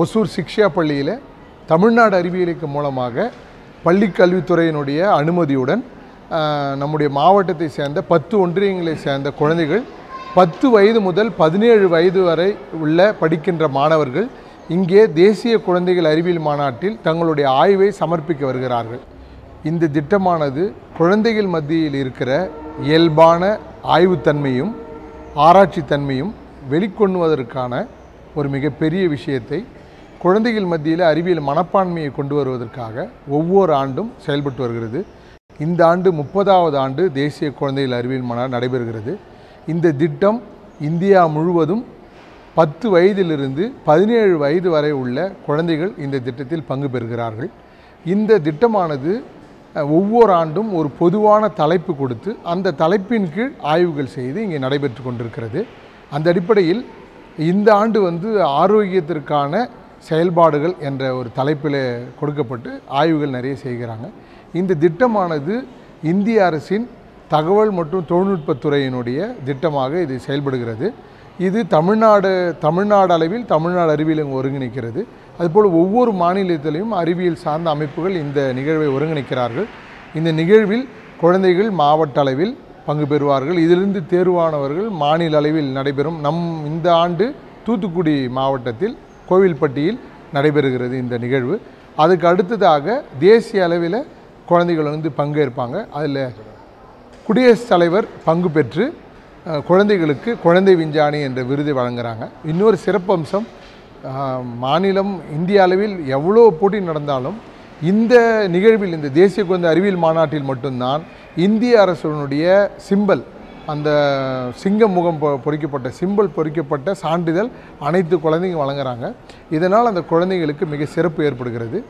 ஒசூர் சிக்ஷா பள்ளியில் தமிழ்நாடு அறிவியலுக்கு மூலமாக பள்ளி கல்வித்துறையினுடைய அனுமதியுடன் நம்முடைய மாவட்டத்தை சேர்ந்த பத்து ஒன்றியங்களை சேர்ந்த குழந்தைகள் பத்து வயது முதல் பதினேழு வயது வரை உள்ள படிக்கின்ற மாணவர்கள் இங்கே தேசிய குழந்தைகள் அறிவியல் மாநாட்டில் தங்களுடைய ஆய்வை சமர்ப்பிக்க வருகிறார்கள். இந்த திட்டமானது குழந்தைகள் மத்தியில் இருக்கிற இயல்பான ஆய்வுத்தன்மையும் ஆராய்ச்சித்தன்மையும் வெளிக்கொண்டுவதற்கான ஒரு மிகப்பெரிய விஷயத்தை குழந்தைகள் மத்தியில் அறிவியல் மனப்பான்மையை கொண்டு வருவதற்காக ஒவ்வொரு ஆண்டும் செயல்பட்டு வருகிறது. இந்த ஆண்டு முப்பதாவது ஆண்டு தேசிய குழந்தைகள் அறிவியல் மாநாடு நடைபெறுகிறது. இந்த திட்டம் இந்தியா முழுவதும் பத்து வயதிலிருந்து பதினேழு வயது வரை உள்ள குழந்தைகள் இந்த திட்டத்தில் பங்கு பெறுகிறார்கள். இந்த திட்டமானது ஒவ்வொரு ஆண்டும் ஒரு பொதுவான தலைப்பு கொடுத்து அந்த தலைப்பின் கீழ் ஆய்வுகள் செய்து இங்கே நடைபெற்று கொண்டிருக்கிறது. அந்த அடிப்படையில் இந்த ஆண்டு வந்து ஆரோக்கியத்திற்கான செயல்பாடுகள் என்ற ஒரு தலைப்பில் கொடுக்கப்பட்டு ஆய்வுகள் நிறைய செய்கிறாங்க. இந்த திட்டமானது இந்திய அரசின் தகவல் மற்றும் தொழில்நுட்பத்துறையினுடைய திட்டமாக இது செயல்படுகிறது. இது தமிழ்நாடு தமிழ்நாடு அளவில் தமிழ்நாடு அறிவியல் ஒருங்கிணைக்கிறது. அதுபோல் ஒவ்வொரு மாநிலத்திலையும் அறிவியல் சார்ந்த அமைப்புகள் இந்த நிகழ்வை ஒருங்கிணைக்கிறார்கள். இந்த நிகழ்வில் குழந்தைகள் மாவட்ட அளவில் பங்கு பெறுவார்கள். இதிலிருந்து தேர்வானவர்கள் மாநில அளவில் நடைபெறும். நம் இந்த ஆண்டு தூத்துக்குடி மாவட்டத்தில் கோவில்பட்டியில் நடைபெறுகிறது இந்த நிகழ்வு. அதுக்கு அடுத்ததாக தேசிய அளவில் குழந்தைகள் வந்து பங்கேற்பாங்க. அதில் குடியரசுத் தலைவர் பங்கு பெற்று குழந்தைகளுக்கு குழந்தை விஞ்ஞானி என்ற விருதை வழங்குகிறாங்க இன்னொரு சிறப்பம்சம் மாநிலம் இந்திய அளவில் எவ்வளோ போட்டி நடந்தாலும் இந்த நிகழ்வில் இந்த தேசிய குழந்தை அறிவியல் மாநாட்டில் மட்டும்தான் இந்திய அரசனுடைய சிம்பல் அந்த சிங்க முகம் பொ- பொறிக்கப்பட்ட சிம்பல் பொறிக்கப்பட்ட சான்றிதழ் அனைத்து குழந்தைங்க வழங்குறாங்க. இதனால் அந்த குழந்தைகளுக்கு மிக சிறப்பு ஏற்படுகிறது.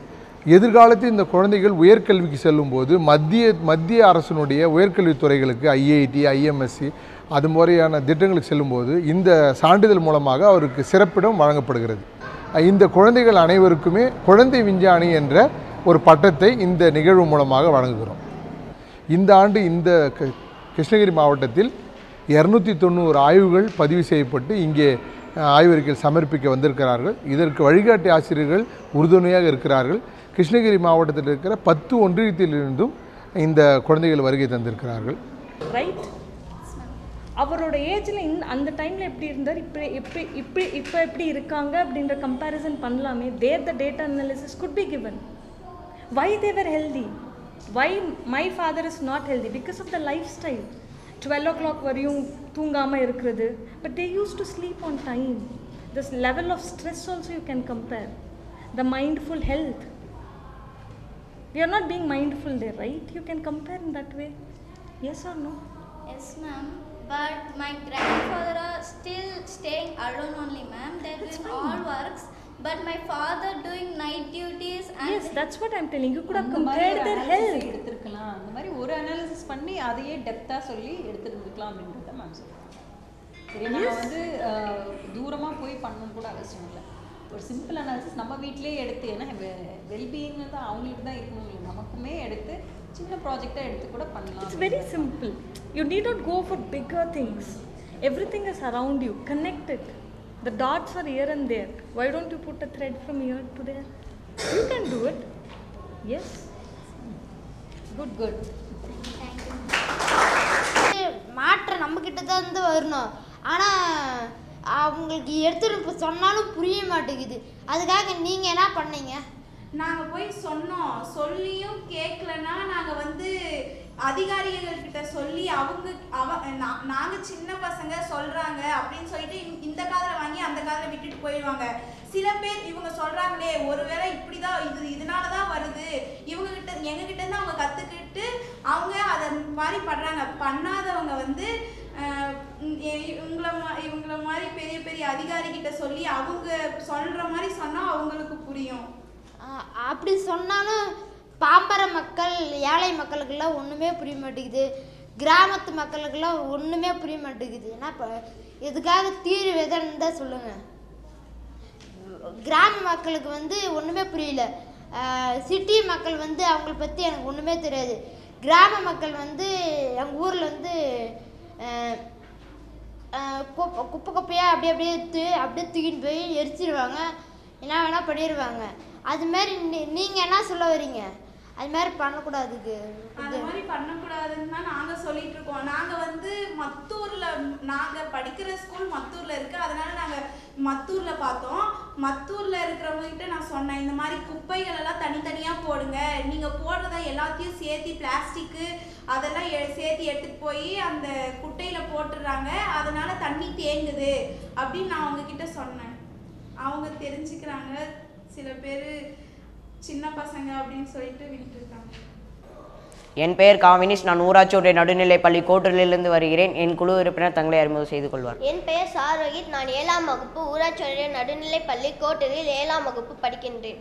எதிர்காலத்தில் இந்த குழந்தைகள் உயர்கல்விக்கு செல்லும்போது மத்திய மத்திய அரசினுடைய உயர்கல்வித்துறைகளுக்கு ஐஐடி ஐஎம்எஸ்சி அது முறையான திட்டங்களுக்கு செல்லும்போது இந்த சான்றிதழ் மூலமாக அவருக்கு சிறப்பிடம் வழங்கப்படுகிறது. இந்த குழந்தைகள் அனைவருக்குமே குழந்தை விஞ்ஞானி என்ற ஒரு பட்டத்தை இந்த நிகழ்வு மூலமாக வழங்குகிறோம். இந்த ஆண்டு இந்த கிருஷ்ணகிரி மாவட்டத்தில் இரநூத்தி தொண்ணூறு ஆய்வுகள் பதிவு செய்யப்பட்டு இங்கே அஹ், சமர்ப்பிக்க வந்திருக்கிறார்கள். இதற்கு வழிகாட்டி ஆசிரியர்கள் உறுதுணையாக இருக்கிறார்கள். கிருஷ்ணகிரி மாவட்டத்தில் இருக்கிற பத்து ஒன்றியத்திலிருந்தும் இந்த குழந்தைகள் வருகை தந்திருக்கிறார்கள். ரைட் அவரோட ஏஜில் இந் அந்த டைமில் எப்படி இருந்தார்? இப்போ எப்படி இப்படி இப்போ எப்படி இருக்காங்க அப்படின்ற கம்பேரிசன் பண்ணலாமே. There the data analysis could be given Why they're healthy why my father is not healthy because of the lifestyle twelve o'clock வரையும் தூங்காமல் இருக்கிறது but they used to sleep on time this level of stress also you can compare the mindful health we are not being mindful there right you can compare in that way yes or no Yes, ma'am. But my grandfather are still staying alone only, ma'am. They're doing all works. But my father doing night duties and yes that's what i'm telling you. Could have compared ஒரு their health. எடுத்திருக்கலாம். அந்த மாதிரி ஒரு analysis பண்ணி அதையே டெப்த்தாக சொல்லி எடுத்துருந்துக்கலாம் அப்படின்றத ma'am சொல்றேன். சரி நம்ம வந்து தூரமா போய் பண்ணணும் கூட அவசியம் இல்லை. ஒரு சிம்பிள் அனாலிசிஸ் நம்ம வீட்டிலேயே எடுத்து ஏன்னா வெல்பீயிங் தான் அவங்களுக்கு தான் இருக்கணும் இல்லை நமக்குமே எடுத்து சின்ன ப்ராஜெக்டாக எடுத்து கூட பண்ணலாம் it's very simple. You need not go for bigger things. Everything is around you connected. The dots are here and there. Why don't you put a thread from here to there? You can do it. Yes. Good good மாற்றம் நம்மக்கிட்ட தான் இருந்து வரணும். ஆனால் அவங்களுக்கு எடுத்துட்டு இப்போ சொன்னாலும் புரிய மாட்டேங்குது. அதுக்காக நீங்கள் என்ன பண்ணீங்க? நாங்கள் போய் சொன்னோம். சொல்லியும் கேட்கலன்னா நாங்கள் வந்து அதிகாரிகள் கிட்ட சொல்லி அவங்க அவ நாங்க சின்ன பசங்க சொல்றாங்க அப்படின்னு சொல்லிட்டு இந்த- இந்த காதில் வாங்கி அந்த காதல விட்டுட்டு போயிடுவாங்க. சில பேர் இவங்க சொல்றாங்களே ஒருவேளை இப்படிதான் இது இதனால தான் வருது. இவங்க கிட்ட எங்க கிட்ட இருந்து அவங்க கத்துக்கிட்டு அவங்க அதை மாதிரி படுறாங்க பண்ணாதவங்க வந்து இவங்கள மா- இவங்கள மாதிரி பெரிய பெரிய அதிகாரி கிட்ட சொல்லி அவங்க சொல்ற மாதிரி சொன்னா அவங்களுக்கு புரியும். அப்படி சொன்னாலும் பாம்பர மக்கள் ஏழை மக்களுக்கெல்லாம் ஒன்றுமே புரிய மாட்டேங்குது. கிராமத்து மக்களுக்கெல்லாம் ஒன்றுமே புரிய மாட்டேங்குது. ஏன்னா இப்போ இதுக்காக தீர்வு எதுன்னு தான் சொல்லுங்கள் கிராம மக்களுக்கு வந்து ஒன்றுமே புரியல. சிட்டி மக்கள் வந்து அவங்கள பற்றி எனக்கு ஒன்றுமே தெரியாது. கிராம மக்கள் வந்து எங்கள் ஊரில் வந்து குப்பை குப்பை குப்பையாக அப்படியே அப்படியே தூ அப்படியே தூக்கிட்டு போய் எரிச்சிடுவாங்க என்ன வேணால் பண்ணிடுவாங்க அதுமாரி நீ நீங்கள் என்ன சொல்ல வரீங்க? அது மாதிரி பண்ணக்கூடாதுக்கு அந்த மாதிரி பண்ணக்கூடாதுன்னு தான் நாங்க சொல்லிட்டு இருக்கோம். நாங்க வந்து மத்தூர்ல நாங்க படிக்கிற ஸ்கூல் மத்தூர்ல இருக்கு. அதனால நாங்க மத்தூர்ல பார்த்தோம். மத்தூர்ல இருக்கிறவங்க கிட்ட நான் சொன்னேன் இந்த மாதிரி குப்பைகள் எல்லாம் தனித்தனியா போடுங்க. நீங்க போடுறத எல்லாத்தையும் சேர்த்து பிளாஸ்டிக்கு அதெல்லாம் எ- சேர்த்து எடுத்துட்டு போய் அந்த குட்டையில போட்டுடுறாங்க. அதனால தண்ணி தேங்குது அப்படின்னு நான் அவங்க கிட்ட சொன்னேன். அவங்க தெரிஞ்சுக்கிறாங்க. சில பேர் சின்ன பசங்க அப்படின்னு சொல்லிட்டு விட்டுருக்காங்க என் பெயர் காவினிஷ் நான் ஊராட்சி ஒன்றிய நடுநிலைப்பள்ளி கோட்டூரிலிருந்து வருகிறேன். என் குழு உறுப்பினர் தங்களை அறிமுகம் செய்து கொள்வார். என் பெயர் சாரோகித். நான் ஏழாம் வகுப்பு ஊராட்சி ஒன்றிய நடுநிலைப் பள்ளி கோட்டூரில் ஏழாம் வகுப்பு படிக்கின்றேன்.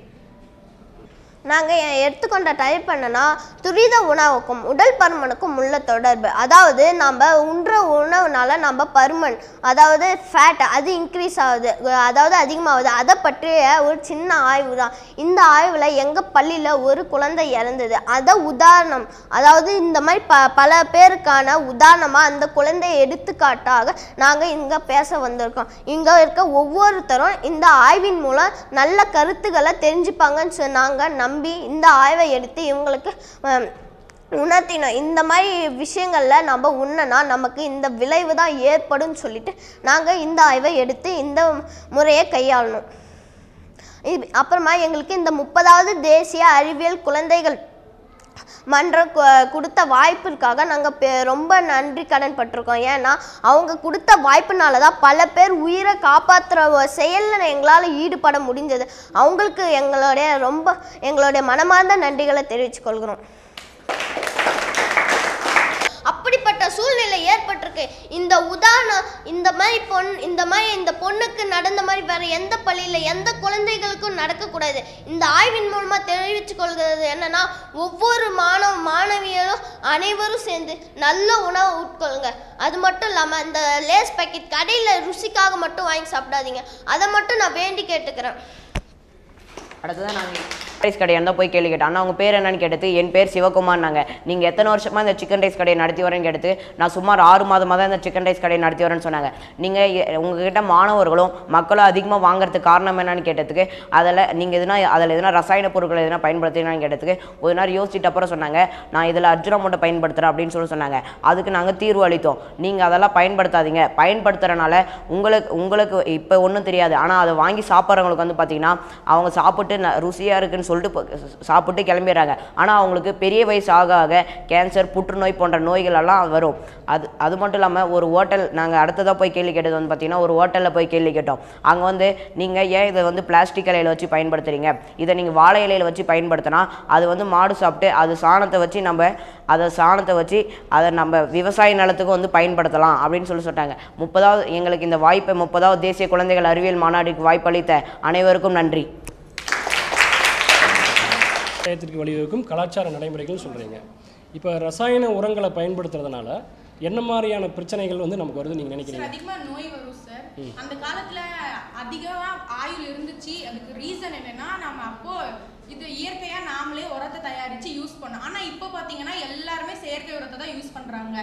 நாங்கள் எடுத்துக்கொண்ட டைப் என்னன்னா துரித உணவுக்கும் உடல் பருமனுக்கும் உள்ள தொடர்பு. அதாவது நம்ம உண்ற உணவுனால நம்ம பருமன் அதாவது ஃபேட் அது இன்க்ரீஸ் ஆகுது. அதாவது அதிகமாகுது. அதை பற்றிய ஒரு சின்ன ஆய்வு தான் இந்த ஆய்வில் எங்கள் பள்ளியில் ஒரு குழந்தை இறந்தது. அதை உதாரணம் அதாவது இந்த மாதிரி ப பல பேருக்கான உதாரணமாக அந்த குழந்தைய எடுத்துக்காட்டாக நாங்கள் இங்கே பேச வந்திருக்கோம். இங்கே இருக்க ஒவ்வொருத்தரும் இந்த ஆய்வின் மூலம் நல்ல கருத்துக்களை தெரிஞ்சுப்பாங்கன்னு சொன்னாங்க நாங்க நம்பி இந்த ஆய்வை எடுத்து இவங்களுக்கு உணர்த்தினோம். இந்த மாதிரி விஷயங்களில் நம்ம உண்ணனா நமக்கு இந்த விளைவு தான் ஏற்படும்னு சொல்லிட்டு நாங்கள் இந்த ஆய்வை எடுத்து இந்த முறையை கையாளணும். இது அப்புறமா எங்களுக்கு இந்த முப்பதாவது தேசிய அறிவியல் குழந்தைகள் மன்றம் கொடுத்த வாய்ப்பிற்காக நாங்கள் ரொம்ப நன்றி கடன் பட்டிருக்கோம். ஏன்னா அவங்க கொடுத்த வாய்ப்புனால தான் பல பேர் உயிரை காப்பாற்றுற செயலில் எங்களால் ஈடுபட முடிஞ்சது. அவங்களுக்கு எங்களுடைய ரொம்ப எங்களுடைய மனமார்ந்த நன்றிகளை தெரிவித்துக்கொள்கிறோம் இருக்கு. இந்த உதாரணம் இந்த மாதிரி பொண் இந்த மாதிரி இந்த பொண்ணுக்கு நடந்த மாதிரி வேற எந்த பள்ளியில் எந்த குழந்தைகளுக்கும் நடக்கக்கூடாது. இந்த ஆய்வின் மூலமாக தெரிவித்துக் கொள்கிறது என்னன்னா ஒவ்வொரு மாணவ மாணவியரும் அனைவரும் சேர்ந்து நல்ல உணவை உட்கொள்ளுங்க. அது மட்டும் இல்லாமல் இந்த லேஸ் பாக்கெட் கடையில் ருசிக்காக மட்டும் வாங்கி சாப்பிடாதீங்க. அதை மட்டும் நான் வேண்டி கேட்டுக்கிறேன். அடுத்ததான் நாங்கள் ரைஸ் கடையாக இருந்தால் போய் கேள்வி கேட்டேன். ஆனால் அவங்க பேர் என்னன்னு கேட்டது என் பேர் சிவகுமார்னாங்க. நீங்கள் எத்தனை வருஷமாக இந்த சிக்கன் ரைஸ் கடையை நடத்தி வரேன்னு கேட்டு நான் சுமார் ஆறு மாதமாக தான் இந்த சிக்கன் ரைஸ் கடையை நடத்தி வரேன்னு சொன்னாங்க. நீங்கள் உங்ககிட்ட மாணவர்களும் மக்களும் அதிகமாக வாங்குறதுக்கு காரணம் என்னன்னு கேட்டதுக்கு அதில் நீங்கள் எதுனா அதில் எதுனா ரசாயன பொருட்கள் எதுனா பயன்படுத்தினான்னு கேட்டதுக்கு ஒரு நேரம் யோசிச்சுட்டு அப்புறம் சொன்னாங்க நான் இதில் அஜ்ரமோட்டை பயன்படுத்துகிறேன் அப்படின்னு சொல்லி சொன்னாங்க. அதுக்கு நாங்கள் தீர்வு அளித்தோம். நீங்கள் அதெல்லாம் பயன்படுத்தாதீங்க. பயன்படுத்துகிறனால உங்களுக்கு உங்களுக்கு இப்போ ஒன்றும் தெரியாது. ஆனால் அதை வாங்கி சாப்பிட்றவங்களுக்கு வந்து பார்த்தீங்கன்னா அவங்க சாப்பிட்டு ந- ருசியாக இருக்குன்னு சொல்லிட்டு சாப்பிட்டு கிளம்பிடுறாங்க. ஆனால் அவங்களுக்கு பெரிய வயசு ஆக ஆக கேன்சர் புற்றுநோய் போன்ற நோய்கள் எல்லாம் வரும். அது அது மட்டும் இல்லாமல் ஒரு ஹோட்டல் நாங்கள் அடுத்ததாக போய் கேள்வி கேட்டது வந்து பார்த்தீங்கன்னா ஒரு ஹோட்டலில் போய் கேள்வி கேட்டோம். அங்கே வந்து நீங்கள் ஏன் இதை வந்து பிளாஸ்டிக் இலையில் வச்சு பயன்படுத்துகிறீங்க இதை நீங்கள் வாழை இலையில் வச்சு பயன்படுத்தினா அது வந்து மாடு சாப்பிட்டு அது சாணத்தை வச்சு நம்ம அதை சாணத்தை வச்சு அதை நம்ம விவசாய நிலத்துக்கு வந்து பயன்படுத்தலாம் அப்படின்னு சொல்லி சொல்லிட்டாங்க. முப்பதாவது எங்களுக்கு இந்த வாய்ப்பை முப்பதாவது தேசிய குழந்தைகள் அறிவியல் மாநாடுக்கு வாய்ப்பளித்த அனைவருக்கும் நன்றி. விவசாயத்திற்கு வழிவகுக்கும் கலாச்சார நடைமுறைகள்னு சொல்கிறீங்க இப்போ ரசாயன உரங்களை பயன்படுத்துறதுனால என்ன மாதிரியான பிரச்சனைகள் வந்து நமக்கு வருது நீங்கள் சார் நினைக்கிறீங்க அதிகமா நோய் வரும் சார். அந்த காலத்துல அதிகமா ஆயுள் இருந்துச்சு. அதுக்கு ரீசன் என்னன்னா நம்ம அப்போ இது இயற்கையா நாமளே உரத்தை தயாரிச்சு யூஸ் பண்ணோம். ஆனா இப்போ பாத்தீங்கன்னா எல்லாருமே செயற்கை உரத்தை தான் யூஸ் பண்றாங்க.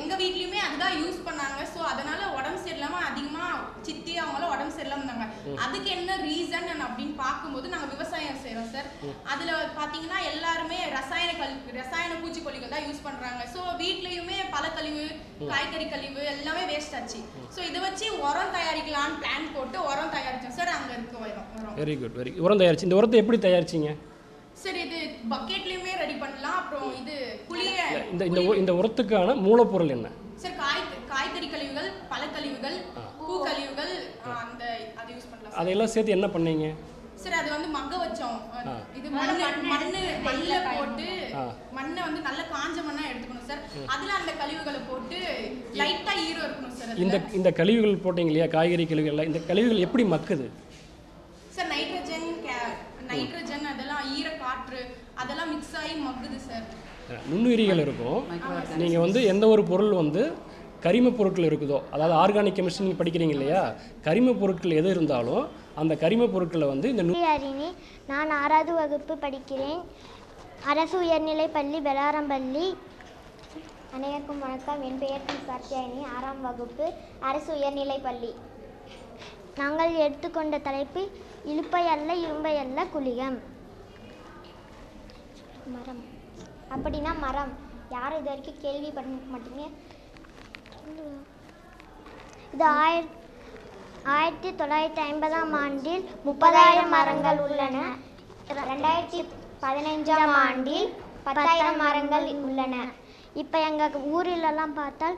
எங்க வீட்லயுமே அதுதான் யூஸ் பண்ணாங்க. சோ அதனால உடம்பு சரியில்லாம அதிகமா சித்தி அவங்களும் உடம்பு சரியில்லாம இருந்தாங்க. அதுக்கு என்ன ரீசன் அப்படின்னு பார்க்கும்போது நாங்க விவசாயம் செய்றோம் சார் அதுல பாத்தீங்கன்னா எல்லாருமே ரசாயன கல் ரசாயன பூச்சிக்கொல்லிகள் தான் யூஸ் பண்றாங்க. சோ வீட்லயுமே பழக்கழிவு காய்கறி கழிவு எல்லாமே வேஸ்ட் ஆச்சு. சோ இதை வச்சு உரம் தயாரிக்கலாம்னு பிளான் போட்டு உரம் தயாரிச்சோம் சார் அங்க இருக்கு உரம். வெரி குட் வெரி உரம் தயாரிச்சு இந்த உரத்தை எப்படி தயாரிச்சீங்க? சார் இது பக்கெட்லயுமே ரெடி பண்ணலாம். அப்புறம் இது புளிய இந்த இந்த இந்த உரத்துக்கான மூலப்பொருள் என்ன? சார் காய் காய்கறி கழிவுகள் பழக்கழிவுகள் பூக்கழிவுகள் ஆஹ், அந்த அது யூஸ் பண்ணலாம். அதையெல்லாம் சேர்த்து என்ன பண்ணீங்க? சார் அது வந்து மக்க வச்சோம். இது மண்ணு மண்ணு மண்ணுல போட்டு. மண்ணை வந்து நல்ல காஞ்ச மண்ணா எடுத்துக்கணும் சார் அதுல அந்த கழிவுகளை போட்டு லைட்டா ஈரம் இருக்கணும் சார் இந்த இந்த கழிவுகள் போட்டீங்க இல்லையா? காய்கறி கழிவுகள் எல்லாம் இந்த கழிவுகள் எப்படி மக்குது சார் நைட்ரஜன் நைட்ரஜன் அதெல்லாம் ஈர காற்று அதெல்லாம் மிக்ஸ் ஆகி மக்குது சார் அஹ், நுண்ணுயிரிகள் இருக்கும். நீங்கள் வந்து எந்த ஒரு பொருள் வந்து கரிம பொருட்கள் இருக்குதோ அதாவது ஆர்கானிக் கெமிஸ்ட்ரி நீங்கள் படிக்கிறீங்க இல்லையா? கரிம பொருட்கள் எது இருந்தாலும் அந்த கரிம பொருட்களை வந்து இந்த நு- அரிணி நான் ஆறாவது வகுப்பு படிக்கிறேன். அரசு உயர்நிலைப் பள்ளி பெலாரம்பள்ளி. அனைவருக்கும் வணக்கம். என் பெயர் டி கார்த்தியாயினி ஆறாம் வகுப்பு அரசு உயர்நிலைப் பள்ளி. நாங்கள் எடுத்துக்கொண்ட தலைப்பு இழுப்பை அல்ல இரும்பை அல்ல குளிகம் மரம். அப்படின்னா மரம். யாரும் இது வரைக்கும் கேள்விப்பட மாட்டீங்க? இது ஆயிர ஆயிரத்தி தொள்ளாயிரத்தி ஐம்பதாம் ஆண்டில் முப்பதாயிரம் மரங்கள் உள்ளன. ரெண்டாயிரத்தி பதினைஞ்சாம் ஆண்டில் பத்தாயிரம் மரங்கள் உள்ளன. இப்போ எங்கள் ஊரிலெல்லாம் பார்த்தால்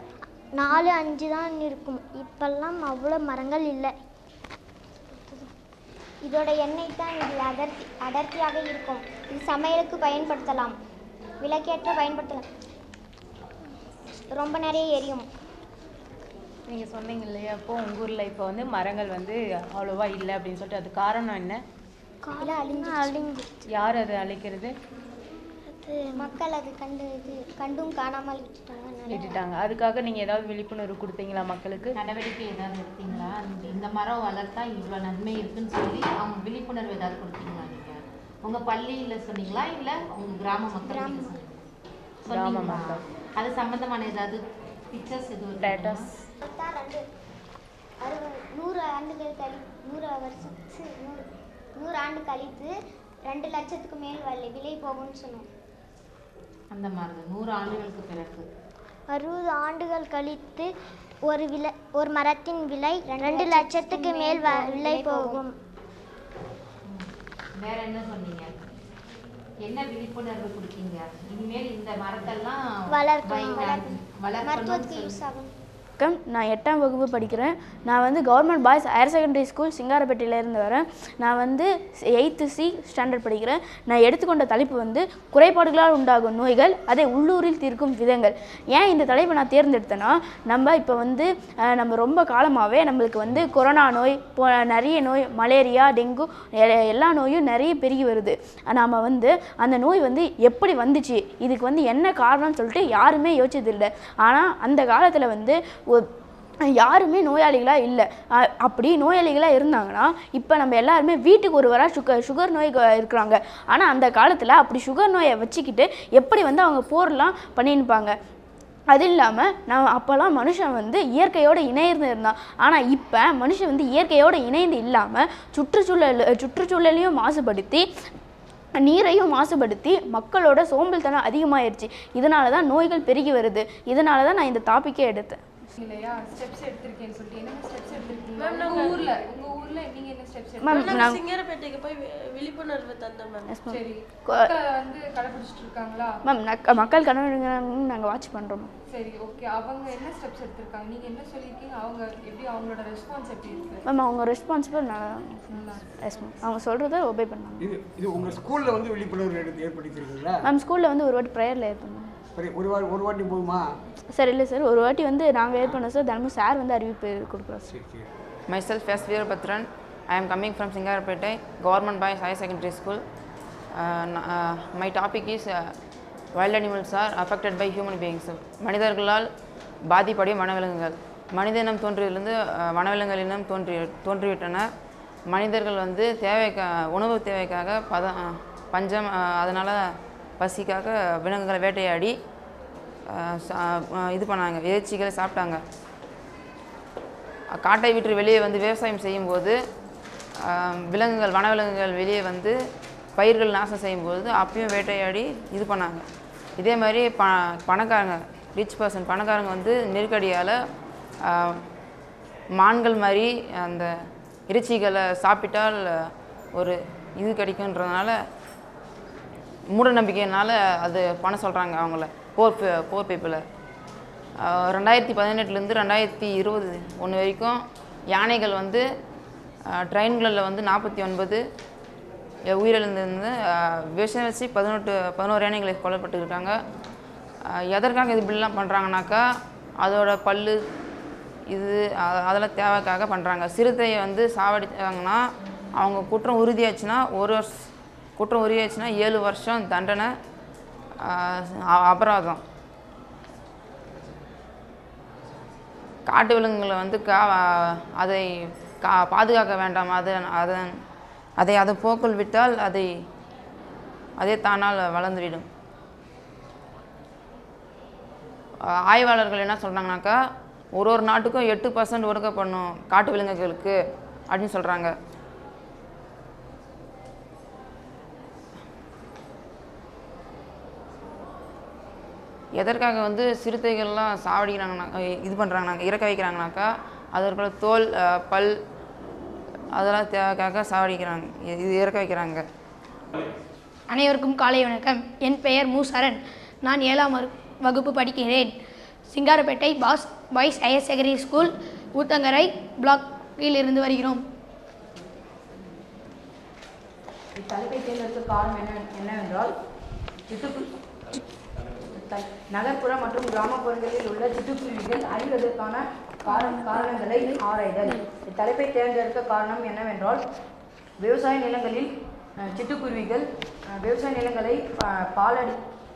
நாலு அஞ்சு தான் இருக்கும். இப்பெல்லாம் அவ்வளோ மரங்கள் இல்லை. இதோட எண்ணெய் தான் இது அடர்த்தி அடர்த்தியாக இருக்கும். இது சமையலுக்கு பயன்படுத்தலாம். விளக்கேற்ற பயன்படுத்தலாம். ரொம்ப நிறைய எரியும். நீங்கள் சொன்னீங்க இல்லையா அப்போ உங்கள் ஊரில் இப்போ வந்து மரங்கள் வந்து அவ்வளோவா இல்லை அப்படின்னு சொல்லிட்டு அது காரணம் என்ன? காலை அழிஞ்சு அழிஞ்சு யார் அதை அழிக்கிறது? மக்கள் அது கண்டு இது கண்டும் காணாமல் விட்டுட்டாங்க அதுக்காக நீங்கள் ஏதாவது விழிப்புணர்வு கொடுத்தீங்களா மக்களுக்கு? நடவடிக்கை ஏதாவது எடுத்தீங்களா? இந்த இந்த மரம் வளர்த்தா இவ்வளோ நன்மை இருக்குன்னு சொல்லி அவங்க விழிப்புணர்வு ஏதாவது கொடுத்தீங்களா? உங்கள் பள்ளியில் சொன்னீங்களா? இல்லை உங்கள் கிராம மக்கள் சொன்னீங்களா? அது சம்மந்தமான ஏதாவது பிக்சர்ஸ் எதுவும் அறுபது நூறு ஆண்டுகள் கழி நூறு வருஷம் நூறு நூறு ஆண்டு கழித்து ரெண்டு லட்சத்துக்கு மேல் விலை விலை போகும்னு சொன்னோம். அந்த மாதிரி. நூறு ஆண்டுகளுக்கு பிறகு. அறுபது ஆண்டுகள் கழித்து ஒரு விலை ஒரு மரத்தின் விலை ரெண்டு லட்சத்துக்கு மேல் வ- விலை போகும். வேற என்ன சொன்னீங்க? என்ன விழிப்புணர்வு கொடுத்தீங்க? இனிமேல் இந்த மரத்தெல்லாம் வளர்க்கணும். வை- வணக்கம் நான் எட்டாம் வகுப்பு படிக்கிறேன். நான் வந்து government boys higher secondary school சிங்காரப்பேட்டையிலேருந்து வரேன். நான் வந்து எயித்து சி ஸ்டாண்டர்ட் படிக்கிறேன். நான் எடுத்துக்கொண்ட தலைப்பு வந்து குறைபாடுகளால் உண்டாகும் நோய்கள் அதை உள்ளூரில் தீர்க்கும் விதங்கள். ஏன் இந்த தலைப்பை நான் தேர்ந்தெடுத்தேன்னா நம்ம இப்போ வந்து நம்ம ரொம்ப காலமாகவே நம்மளுக்கு வந்து கொரோனா நோய் போ நிறைய நோய் மலேரியா டெங்கு எல்லா நோயும் நிறைய பெருகி வருது. நாம் வந்து அந்த நோய் வந்து எப்படி வந்துச்சு இதுக்கு வந்து என்ன காரணம்னு சொல்லிட்டு யாருமே யோசிச்சதில்லை. ஆனால் அந்த காலத்தில் வந்து யாருமே நோயாளிகளாக இல்லை. அப்படி நோயாளிகளாக இருந்தாங்கன்னா இப்போ நம்ம எல்லாருமே வீட்டுக்கு ஒருவராக சுகர் சுகர் நோய் இருக்கிறாங்க. ஆனால் அந்த காலத்தில் அப்படி சுகர் நோயை வச்சுக்கிட்டு எப்படி வந்து அவங்க போர்லாம் பண்ணியிருப்பாங்க? அது இல்லாமல் நான் அப்போல்லாம் மனுஷன் வந்து இயற்கையோடு இணைந்து இருந்தான். ஆனால் இப்போ மனுஷன் வந்து இயற்கையோடு இணைந்து இல்லாமல் சுற்றுச்சூழல் சுற்றுச்சூழலையும் மாசுபடுத்தி நீரையும் மாசுபடுத்தி மக்களோட சோம்பல் தனம் அதிகமாயிருச்சு. இதனால தான் நோய்கள் பெருகி வருது. இதனால தான் நான் இந்த டாப்பிக்கே எடுத்தேன். இல்லையா? ஸ்டெப்ஸ் எடுத்திருக்கேன்னு சொல்லிட்டு. என்ன ஸ்டெப்ஸ் எடுத்திருக்கீங்க? மேம், உங்க நாங்க- ஊர்ல உங்க ஊர்ல நீங்க என்ன ஸ்டெப்ஸ் மேம், நாங்க நாங்க- சிங்கரப்பேட்டைக்கு போய் விழிப்புணர்வு தந்தோம் மேம். சரி. வந்து கடைபிடிச்சிட்டு இருக்காங்களா? மேம் மக்கள் கனவு நாங்கள் வாட்ச் பண்ணுறோம் சரி ஓகே அவங்க என்ன ஸ்டெப்ஸ் எடுத்திருக்காங்க? நீங்க என்ன சொல்லியிருக்கீங்க? அவங்க எப்படி அவங்களோட ரெஸ்பான்ஸ் எப்படி இருக்கு? மேம் அவங்க ரெஸ்பான்சிபிள் மேம் அவங்க சொல்கிறத ஒபே பண்ணாங்க இது இது உங்கள் ஸ்கூலில் வந்து விழிப்புணர்வு எடுத்து ஏற்படுத்தியிருக்கீங்களா? மேம் ஸ்கூலில் வந்து ஒரு வாட்டி ப்ரேயரில் ஏற்பண்ணோம் சரி ஒரு வாட்டி ஒரு வாட்டி போதுமா சார் இல்லை சார் ஒரு வாட்டி வந்து நாங்கள் ஏற்பண்ணோம் சார் தினமும் சார் வந்து அறிவிப்பு கொடுக்குறோம் sir. I am coming from Singarapete, Government Boys High Secondary School. Uh, n- uh, my topic is uh, wild animals are affected by human beings. மனிதர்களால் பாதிப்படையும் வனவிலங்குகள் மனித இனம் தோன்றியிலிருந்து அஹ், வனவிலங்குகள் இனம் தோன்றி தோன்றிவிட்டன மனிதர்கள் வந்து தேவைக்கா உணவு தேவைக்காக பத பஞ்சம் அதனால் பசிக்காக விலங்குகளை வேட்டையாடி சா- இது பண்ணாங்க. இறைச்சிகளை சாப்பிட்டாங்க. காட்டை விட்டு வெளியே வந்து விவசாயம் செய்யும்போது விலங்குகள் வனவிலங்குகள் வெளியே வந்து பயிர்கள் நாசம் செய்யும்போது அப்பயும் வேட்டையாடி இது பண்ணாங்க. இதே மாதிரி ப பணக்காரங்க ரிச் பர்சன் பணக்காரங்க வந்து நெருக்கடியால் மான்கள் மாதிரி அந்த இறைச்சிகளை சாப்பிட்டால் ஒரு இது கிடைக்குன்றதுனால மூட நம்பிக்கையினால் அது பண்ண சொல்கிறாங்க அவங்கள. போர் போர் பீப்புளை ரெண்டாயிரத்தி பதினெட்டுலேருந்து ரெண்டாயிரத்தி இருபது ஒன்று வரைக்கும் யானைகள் வந்து ட்ரெயின்களில் வந்து நாற்பத்தி ஒன்பது உயிரிழந்திருந்து விஷம் வச்சு பதினெட்டு பதினோரு யானைகளை கொல்லப்பட்டு இருக்காங்க எதற்காக இது இப்படிலாம் பண்ணுறாங்கனாக்கா அதோட பல்லு இது அதெல்லாம் தேவைக்காக பண்ணுறாங்க சிறுத்தையை வந்து சாவடிச்சாங்கன்னா அவங்க குற்றம் உறுதியாச்சுன்னா ஒரு வருஷம் குற்றம் உரியாச்சுன்னா ஏழு வருஷம் தண்டனை அபராதம். காட்டு விலங்குகளை வந்து கா அதை கா பாதுகாக்க வேண்டாம். அதை அதன் அதை அதை போக்குள் விட்டால் அதை அதே தானால் வளர்ந்துவிடும். ஆய்வாளர்கள் என்ன சொல்கிறாங்கனாக்கா ஒரு ஒரு நாட்டுக்கும் எட்டு பர்சன்ட் ஒடுக்கப்படணும் காட்டு விலங்குகளுக்கு அப்படின்னு சொல்கிறாங்க எதற்காக வந்து சிறுத்தைகள்லாம் சாவடிக்கிறாங்கனாக்கா இது பண்ணுறாங்கனாக்கா இறக்க வைக்கிறாங்கனாக்கா அதற்குள்ள தோல் பல் அதெல்லாம் தேவைக்காக சாவடிக்கிறாங்க. இது இறக்க வைக்கிறாங்க. அனைவருக்கும் காலை வணக்கம். என் பெயர் மு சரண் நான் ஏழாம் வகு- வகுப்பு படிக்கிறேன். Singarapettai pass boys higher secondary school Uthangarai பிளாக்கில் இருந்து வருகிறோம். இத்தலைப்பை தேர்ந்தெடுக்க காரணம் என்ன என்னவென்றால் த- நகர்ப்புற மற்றும் கிராமப்புறங்களில் உள்ள சிட்டுக்குருவிகள் அழிவதற்கான காரண காரணங்களை ஆராய்தல். இத்தலைப்பை தேர்ந்தெடுக்க காரணம் என்னவென்றால் விவசாய நிலங்களில் சிட்டுக்குருவிகள் விவசாய நிலங்களை பாலடி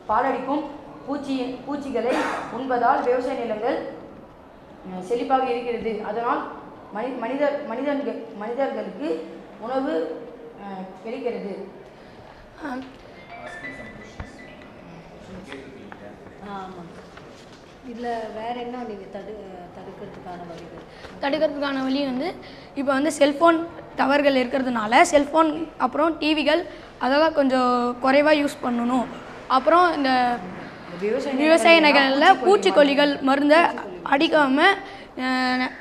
பாலடிக்கும் பூச்சி பூச்சிகளை உண்பதால் விவசாய நிலங்கள் செழிப்பாக இருக்கிறது. அதனால் மனி மனிதர் மனிதர்கள் மனிதர்களுக்கு உணவு கிடைக்கிறது. ஆமாம். இதில் வேற என்ன நீங்கள் தடு தடுக்கிறதுக்கான வழிகள்? தடுக்கிறதுக்கான வழி வந்து இப்போ வந்து செல்ஃபோன் டவர்கள் இருக்கிறதுனால செல்ஃபோன் அப்புறம் டிவிகள் அதெல்லாம் கொஞ்சம் குறைவாக யூஸ் பண்ணணும். அப்புறம் இந்த விவசாய நகரில் பூச்சிக்கொல்லிகள் மருந்தை. அடிக்காமல்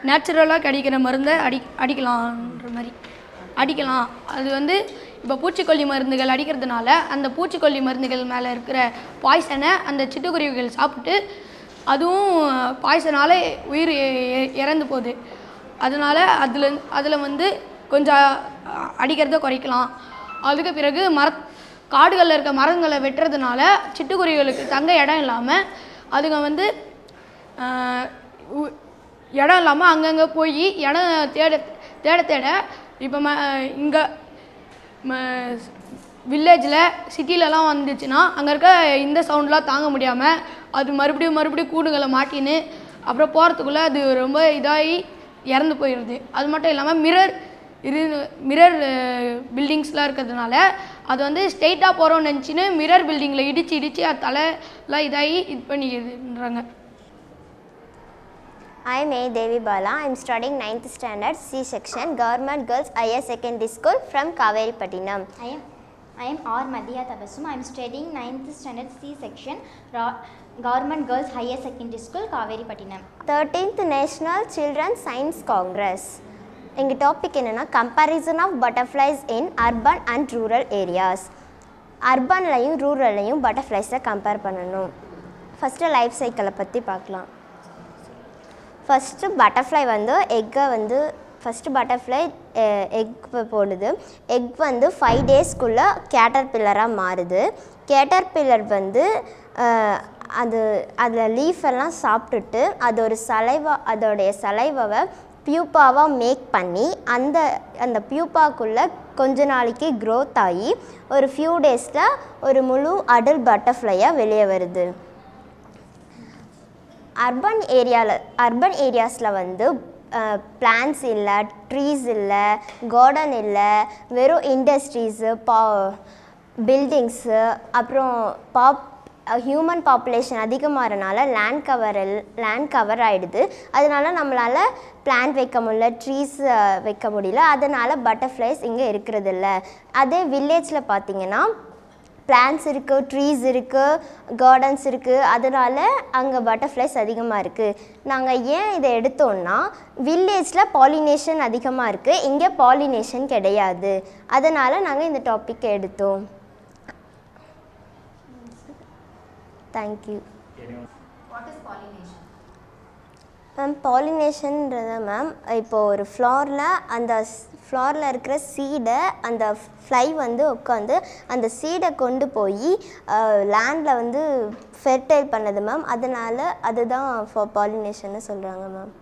நேச்சுரலாக கிடைக்கிற மருந்தை அடி அடிக்கலான்ற மாதிரி. அடிக்கலாம். அது வந்து இப்போ பூச்சிக்கொல்லி மருந்துகள் அடிக்கிறதுனால அந்த பூச்சிக்கொல்லி மருந்துகள் மேலே இருக்கிற பாய்சனை அந்த சிட்டுக்குருவிகள் சாப்பிட்டு அதுவும் பாய்சனால் உயிர் இறந்து போகுது. அதனால் அதில் அதில் வந்து கொஞ்சம் அடிக்கிறத குறைக்கலாம். அதுக்கு பிறகு மர காடுகளில் இருக்க மரங்களை வெட்டுறதுனால சிட்டுக்குருவிகளுக்கு தங்க இடம் இல்லாமல் அதுங்க வந்து உ- இடம் இல்லாமல் அங்கங்கே போய் இடம் தேட தேட தேட இப்போ ம இங்கே வில்லேஜில் சிட்டிலலாம் வந்துச்சுன்னா அங்கே இருக்க இந்த சவுண்ட்லாம் தாங்க முடியாமல் அது மறுபடியும் மறுபடியும் கூடுங்களை மாட்டின்னு அப்புறம் போகிறதுக்குள்ளே அது ரொம்ப இதாகி இறந்து போயிடுது அது மட்டும் இல்லாமல் மிரர் இரு மிரர் பில்டிங்ஸ்லாம் இருக்கிறதுனால அது வந்து ஸ்ட்ரெயிட்டாக போகிறோம்னு நினச்சின்னு மிரர் பில்டிங்கில் இடித்து இடித்து அது தலைலாம் இதாகி இது பண்ணிடுறாங்க I am A. Devi Bala. I am studying 9th standard C section Government Girls Higher Secondary School from Kaveri Pattinam. I am I am R Madhya Tabassum. I am studying 9th standard C section Ra- Government Girls Higher Secondary School Kaveri Pattinam. 13th National Children's Science Congress. எங்கள் topic என்னென்னா comparison of butterflies in urban and rural areas அர்பன்லையும் ரூரல்லையும் பட்டர்ஃப்ளைஸை compare பண்ணணும் first life சைக்கிளை பற்றி பார்க்கலாம் first butterfly வந்து எக்கை வந்து ஃபஸ்ட்டு பட்டர்ஃப்ளை எக் போடுது. எக் வந்து ஃபைவ் டேஸ்க்குள்ளே கேட்டர் பில்லராக மாறுது. கேட்டர் பில்லர் வந்து அது அதில் லீஃப் எல்லாம் சாப்பிட்டுட்டு அது ஒரு சலைவா அதோடைய சலைவாவை பியூப்பாவாக மேக் பண்ணி அந்த அந்த பியூப்பாக்குள்ளே கொஞ்ச நாளைக்கு க்ரோத் ஆகி ஒரு ஃபியூ டேஸில் ஒரு முழு அடல் பட்டர்ஃப்ளையாக வெளியே வருது. அர்பன் ஏரியாவில் அர்பன் ஏரியாஸில் வந்து பிளான்ஸ் இல்லை ட்ரீஸ் இல்லை கார்டன் இல்லை வெறும் இண்டஸ்ட்ரீஸு பா பில்டிங்ஸு அப்புறம் பாப் ஹியூமன் பாப்புலேஷன் அதிகமாகறனால லேண்ட் கவர் லேண்ட் கவர் ஆகிடுது அதனால நம்மளால் பிளான்ட் வைக்க முடியல ட்ரீஸ் வைக்க முடியல. அதனால் பட்டர்ஃப்ளைஸ் இங்கே இருக்கிறதில்ல. அதே வில்லேஜில் பார்த்தீங்கன்னா பிளான்ஸ் இருக்குது ட்ரீஸ் இருக்குது கார்டன்ஸ் இருக்குது அதனால் அங்கே பட்டர்ஃப்ளைஸ் அதிகமாக இருக்குது நாங்கள் ஏன் இதை எடுத்தோம்னா வில்லேஜில் பாலினேஷன் அதிகமாக இருக்குது இங்கே பாலினேஷன் கிடையாது. அதனால் நாங்கள் இந்த டாப்பிக்கை எடுத்தோம். தேங்க்யூ? மேம் பாலினேஷன்ன்றத மேம் இப்போது ஒரு ஃப்ளாரில் அந்த ஃப்ளாரில் இருக்கிற சீடை அந்த ஃப்ளை வந்து உட்காந்து அந்த சீடை கொண்டு போய் லேண்டில் வந்து ஃபெர்டைல் பண்ணுது மேம் அதனால் அதுதான் பாலினேஷன்னு சொல்கிறாங்க மேம்